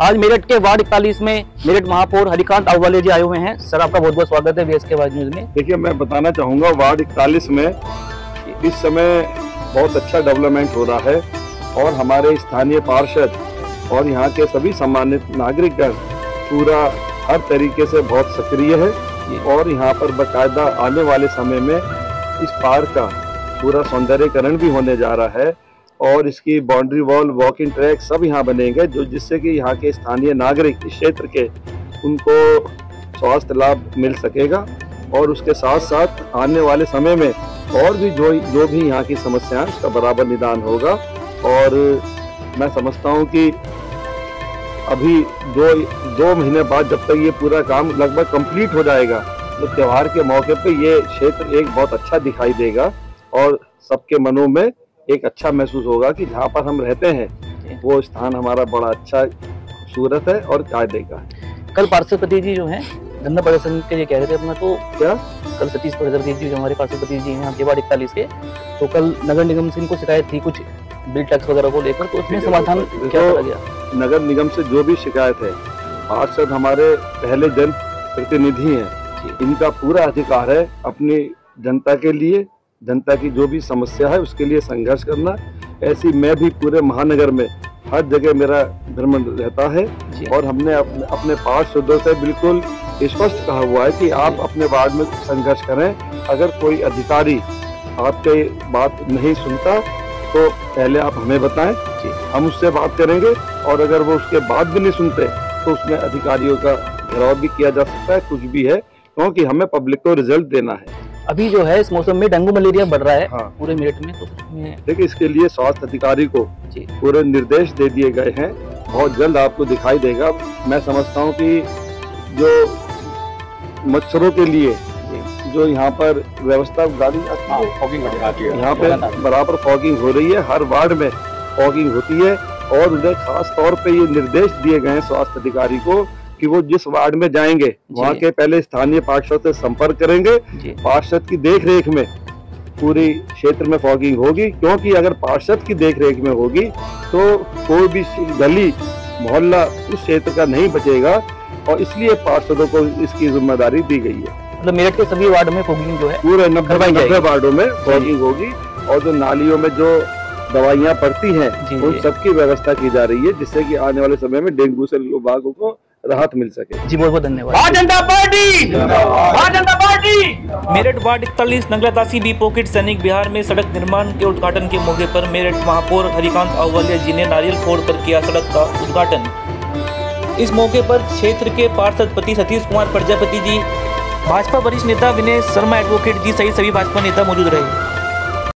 आज मेरठ के वार्ड इकतालीस में मेरठ महापौर हरिकांत अव्वाले जी आए हुए हैं। सर, आपका बहुत बहुत स्वागत है बीएस के वाइज न्यूज़ में। देखिए, मैं बताना चाहूँगा, वार्ड इकतालीस में इस समय बहुत अच्छा डेवलपमेंट हो रहा है और हमारे स्थानीय पार्षद और यहाँ के सभी सम्मानित नागरिकगण पूरा हर तरीके से बहुत सक्रिय है और यहाँ पर बाकायदा आने वाले समय में इस पार्क का पूरा सौंदर्यकरण भी होने जा रहा है। और इसकी बाउंड्री वॉल वॉकिंग ट्रैक सब यहाँ बनेंगे, जो जिससे कि यहाँ के स्थानीय नागरिक इस क्षेत्र के, उनको स्वास्थ्य लाभ मिल सकेगा। और उसके साथ साथ आने वाले समय में और भी जो जो भी यहाँ की समस्याएँ उसका बराबर निदान होगा। और मैं समझता हूँ कि अभी दो दो महीने बाद जब तक ये पूरा काम लगभग कंप्लीट हो जाएगा तो त्यौहार के मौके पे ये क्षेत्र एक बहुत अच्छा दिखाई देगा। और सबके मनों में एक अच्छा महसूस होगा कि जहाँ पर हम रहते हैं वो स्थान हमारा बड़ा अच्छा खूबसूरत है और कायदे का है। कल पार्षदपति जी जो हैं धंधा प्रदर्शन के लिए कह रहे थे अपना तो क्या? कल सतीश प्रदर्शन जी जो हमारे पार्षदपति जी हैं आपके वार्ड इकतालीस के तो कल नगर निगम से इनको शिकायत थी कुछ बिल टैक्स वगैरह को लेकर तो उसमें समाधान क्या करा गया? नगर निगम से जो भी शिकायत है पार्षद हमारे पहले जन प्रतिनिधि हैं इनका पूरा अधिकार है अपनी जनता के लिए जनता की जो भी समस्या है उसके लिए संघर्ष करना। ऐसी मैं भी पूरे महानगर में हर जगह मेरा भ्रमण रहता है और हमने अपने, अपने पार्षदों से बिल्कुल स्पष्ट कहा हुआ है कि आप अपने वार्ड में संघर्ष करें। अगर कोई अधिकारी आपके बात नहीं सुनता तो पहले आप हमें बताएँ। हम उससे बात करेंगे और अगर वो उसके बाद भी नहीं सुनते तो उसमें अधिकारियों का घेराव भी किया जा सकता है कुछ भी है क्योंकि हमें पब्लिक को रिज़ल्ट देना है। अभी जो है इस मौसम में डेंगू मलेरिया बढ़ रहा है हाँ। पूरे मेरठ में तो देखिए इसके लिए स्वास्थ्य अधिकारी को पूरे निर्देश दे दिए गए हैं। बहुत जल्द आपको दिखाई देगा। मैं समझता हूँ कि जो मच्छरों के लिए जो। यहाँ पर व्यवस्था गाड़ी है यहाँ पे बराबर फॉगिंग हो रही है। हर वार्ड में फॉगिंग होती है और उन्हें खास तौर पे ये निर्देश दिए गए हैं स्वास्थ्य अधिकारी को कि वो जिस वार्ड में जाएँगे वहाँ के पहले स्थानीय पार्षद से संपर्क करेंगे। पार्षद की देखरेख में पूरी क्षेत्र में फॉगिंग होगी क्योंकि अगर पार्षद की देखरेख में होगी तो कोई भी गली मोहल्ला उस क्षेत्र का नहीं बचेगा और इसलिए पार्षदों को इसकी ज़िम्मेदारी दी गई है। मतलब मेरठ के सभी वार्ड में फॉगिंग जो है पूरे नब्बे जाएगी। में फॉगिंग होगी और जो नालियों में जो दवाइयाँ पड़ती हैं उन सबकी व्यवस्था की जा रही है जिससे कि आने वाले समय में डेंगू से लोगों को राहत मिल सके। जी बहुत बहुत धन्यवाद। Bharatiya Janata party! Bharatiya Janata party! Meerut ward इकतालीस नगलातासी बी पॉकेट सैनिक बिहार में सड़क निर्माण के उद्घाटन के मौके पर मेरठ महापौर हरिकांत अव्वलिया जी ने नारियल फोड़कर किया सड़क का उद्घाटन। इस मौके पर क्षेत्र के पार्षद पति सतीश कुमार प्रजापति जी भाजपा वरिष्ठ नेता विनय शर्मा एडवोकेट जी सहित सभी भाजपा नेता मौजूद रहे।